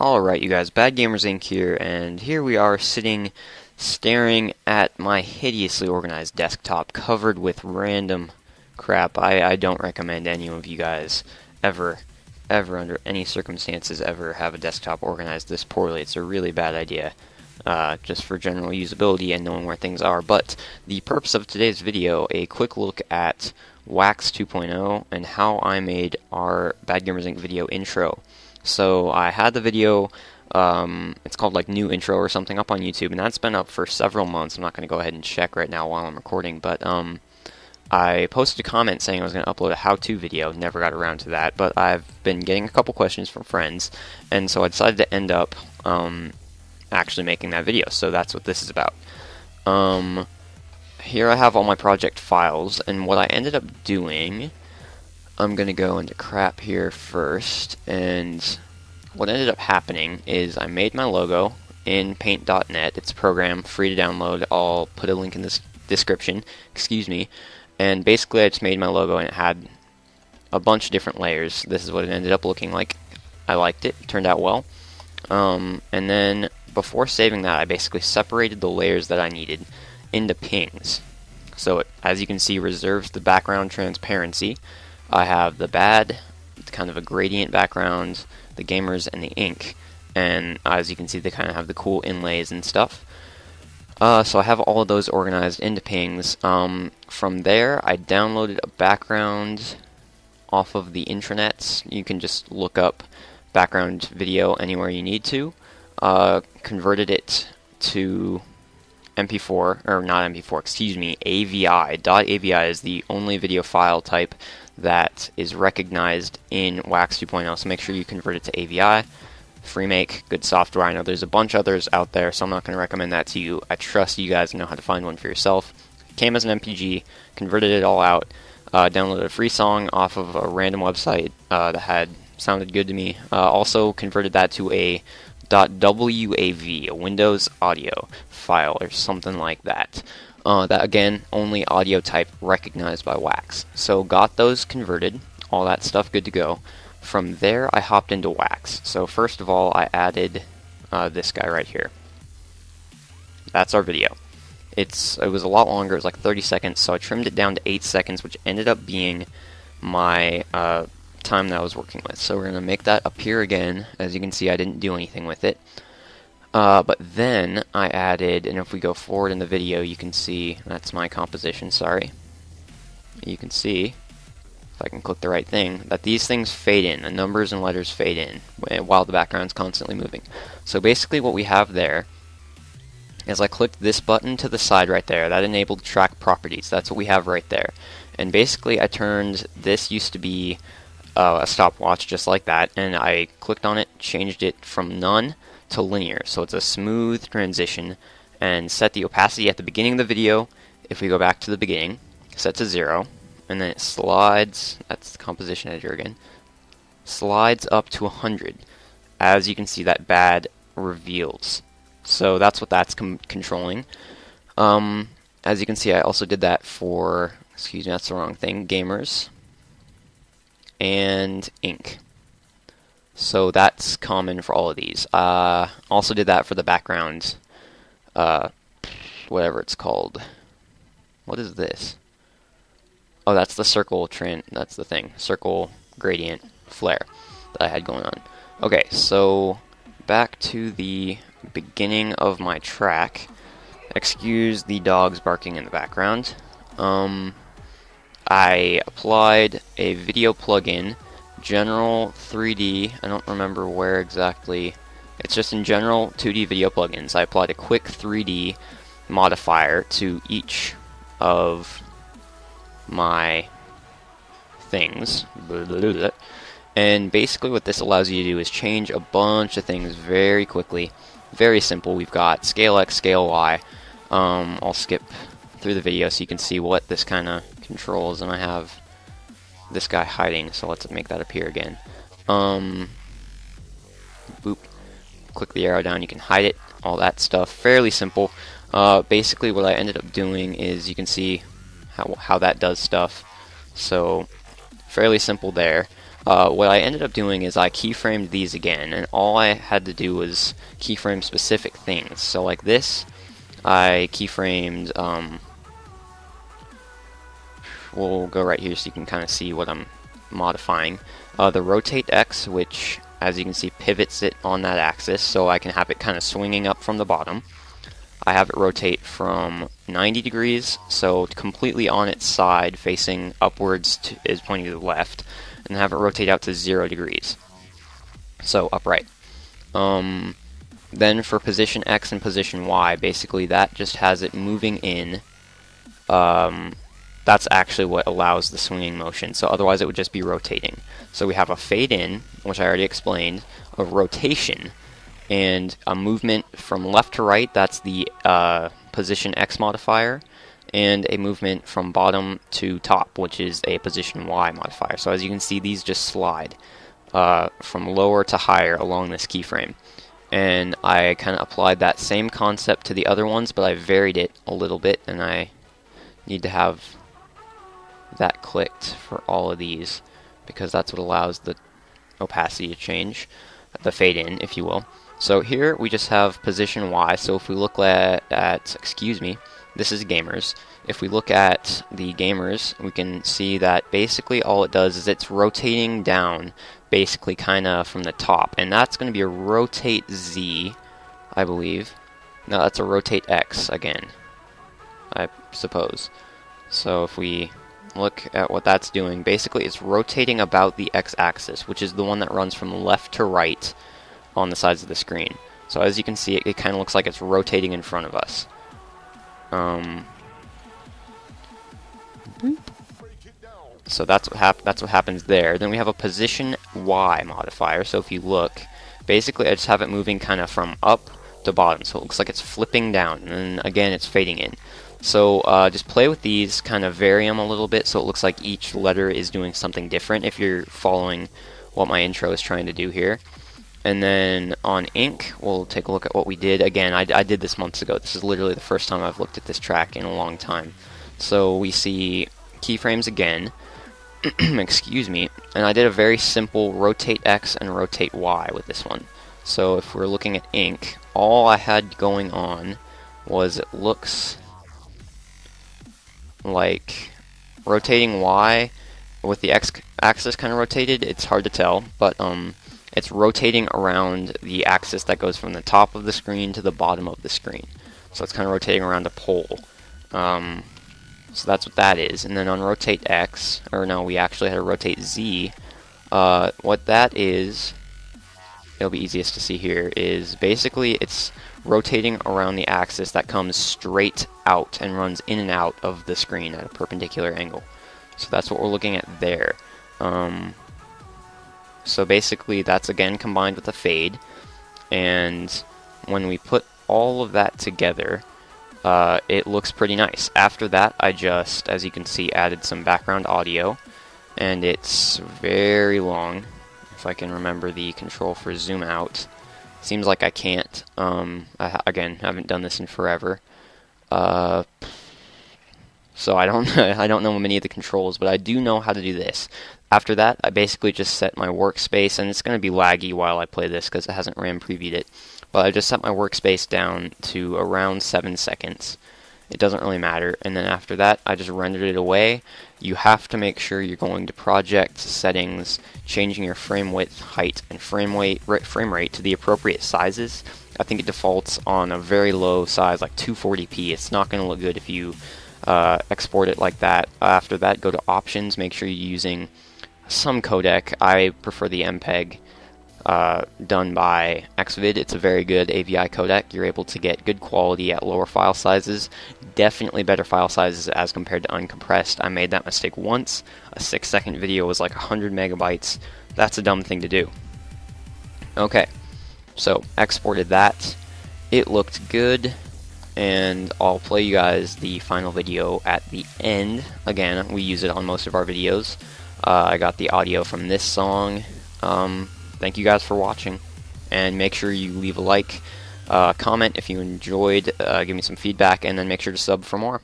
Alright you guys, Bad Gamers Inc. here, and here we are sitting staring at my hideously organized desktop covered with random crap. I, I don't recommend any of you guys ever, ever under any circumstances ever have a desktop organized this poorly. It's a really bad idea. Uh, just for general usability and knowing where things are. But the purpose of today's video, a quick look at Wax 2.0 and how I made our Bad Gamers Inc. video intro. So I had the video, um, it's called like new intro or something up on YouTube, and that's been up for several months. I'm not going to go ahead and check right now while I'm recording, but um, I posted a comment saying I was going to upload a how-to video. Never got around to that, but I've been getting a couple questions from friends, and so I decided to end up um, actually making that video. So that's what this is about. Um, here I have all my project files, and what I ended up doing I'm going to go into crap here first, and what ended up happening is I made my logo in paint.net. It's a program, free to download. I'll put a link in this description, excuse me, and basically I just made my logo and it had a bunch of different layers. This is what it ended up looking like. I liked it, it turned out well. Um, and then before saving that, I basically separated the layers that I needed into pings. So it, as you can see, reserves the background transparency. I have the bad, kind of a gradient background, the gamers, and the ink. And as you can see, they kind of have the cool inlays and stuff. Uh, so I have all of those organized into pings. Um, from there, I downloaded a background off of the intranets. You can just look up background video anywhere you need to. Uh, converted it to MP4, or not MP4, excuse me, AVI. .avi is the only video file type that is recognized in Wax 2.0, so make sure you convert it to AVI. FreeMake, good software. I know there's a bunch others out there, so I'm not going to recommend that to you. I trust you guys know how to find one for yourself. Came as an MPG, converted it all out, uh, downloaded a free song off of a random website uh, that had sounded good to me. Uh, also converted that to a .wav, a Windows audio file or something like that. Uh, that again, only audio type recognized by Wax. So got those converted, all that stuff good to go. From there, I hopped into Wax. So first of all, I added uh, this guy right here. That's our video. It's It was a lot longer, it was like 30 seconds, so I trimmed it down to 8 seconds, which ended up being my uh, time that I was working with. So we're going to make that appear again. As you can see, I didn't do anything with it. Uh, but then I added, and if we go forward in the video, you can see, that's my composition, sorry. You can see, if I can click the right thing, that these things fade in, the numbers and letters fade in, while the background's constantly moving. So basically what we have there is I clicked this button to the side right there, that enabled track properties, that's what we have right there. And basically I turned, this used to be uh, a stopwatch just like that, and I clicked on it, changed it from none to linear. So it's a smooth transition and set the opacity at the beginning of the video. If we go back to the beginning, set to zero, and then it slides, that's the composition editor again, slides up to 100. As you can see, that bad reveals. So that's what that's controlling. Um, as you can see, I also did that for, excuse me, that's the wrong thing, gamers and ink. So that's common for all of these. Uh, also did that for the background, uh, whatever it's called. What is this? Oh, that's the circle trend. That's the thing. Circle gradient flare that I had going on. Okay, so back to the beginning of my track. Excuse the dogs barking in the background. Um, I applied a video plugin general 3D, I don't remember where exactly, it's just in general 2D video plugins. I applied a quick 3D modifier to each of my things. And basically what this allows you to do is change a bunch of things very quickly. Very simple. We've got scale X, scale Y. Um, I'll skip through the video so you can see what this kind of controls. And I have this guy hiding, so let's make that appear again. Um, boop. Click the arrow down, you can hide it, all that stuff. Fairly simple. Uh, basically, what I ended up doing is you can see how, how that does stuff. So, fairly simple there. uh, what I ended up doing is I keyframed these again, and all I had to do was keyframe specific things. So like this, I keyframed, um, we'll go right here so you can kind of see what I'm modifying. Uh, the rotate X, which as you can see pivots it on that axis, so I can have it kind of swinging up from the bottom. I have it rotate from 90 degrees, so completely on its side, facing upwards to, is pointing to the left, and have it rotate out to 0 degrees. So upright. Um, then for position X and position Y, basically that just has it moving in. Um, that's actually what allows the swinging motion, so otherwise it would just be rotating. So we have a fade in, which I already explained, a rotation, and a movement from left to right, that's the uh, position X modifier, and a movement from bottom to top, which is a position Y modifier. So as you can see, these just slide uh, from lower to higher along this keyframe. And I kind of applied that same concept to the other ones, but I varied it a little bit, and I need to have that clicked for all of these, because that's what allows the opacity to change, the fade in, if you will. So here we just have position Y, so if we look at, at excuse me, this is gamers. If we look at the gamers, we can see that basically all it does is it's rotating down, basically kind of from the top. And that's going to be a rotate Z, I believe. No, that's a rotate X again, I suppose. So if we look at what that's doing, basically it's rotating about the x-axis, which is the one that runs from left to right on the sides of the screen. So as you can see, it, it kind of looks like it's rotating in front of us. Um, so that's what hap that's what happens there. Then we have a position Y modifier. So if you look, basically I just have it moving kind of from up to bottom. So it looks like it's flipping down, and again it's fading in. So uh, just play with these, kind of vary them a little bit so it looks like each letter is doing something different if you're following what my intro is trying to do here. And then on ink, we'll take a look at what we did. Again, I, I did this months ago. This is literally the first time I've looked at this track in a long time. So we see keyframes again. Excuse me. And I did a very simple rotate X and rotate Y with this one. So if we're looking at ink, all I had going on was it looks like rotating Y with the X axis kind of rotated. It's hard to tell, but um, it's rotating around the axis that goes from the top of the screen to the bottom of the screen. So it's kind of rotating around a pole. Um, so that's what that is. And then on rotate X, or no, we actually had to rotate Z. Uh, what that is, it'll be easiest to see here, is basically it's rotating around the axis that comes straight out and runs in and out of the screen at a perpendicular angle. So that's what we're looking at there. Um, so basically that's again combined with a fade and when we put all of that together uh, it looks pretty nice. After that I just, as you can see, added some background audio and it's very long if I can remember the control for zoom out. Seems like I can't. Um, I, again, haven't done this in forever. Uh, so I don't I don't know many of the controls, but I do know how to do this. After that, I basically just set my workspace, and it's going to be laggy while I play this because it hasn't RAM previewed it. But I just set my workspace down to around 7 seconds. It doesn't really matter. And then after that, I just rendered it away. You have to make sure you're going to project settings, changing your frame width, height, and frame rate, frame rate to the appropriate sizes. I think it defaults on a very low size, like 240p. It's not going to look good if you uh, export it like that. After that, go to options. Make sure you're using some codec. I prefer the MPEG uh, done by Xvid. It's a very good AVI codec. You're able to get good quality at lower file sizes. Definitely better file sizes as compared to uncompressed. I made that mistake once. A 6 second video was like 100 megabytes. That's a dumb thing to do. Okay, so exported that. It looked good and I'll play you guys the final video at the end. Again, we use it on most of our videos. Uh, I got the audio from this song. Um, thank you guys for watching, and make sure you leave a like, uh, comment if you enjoyed, uh, give me some feedback, and then make sure to sub for more.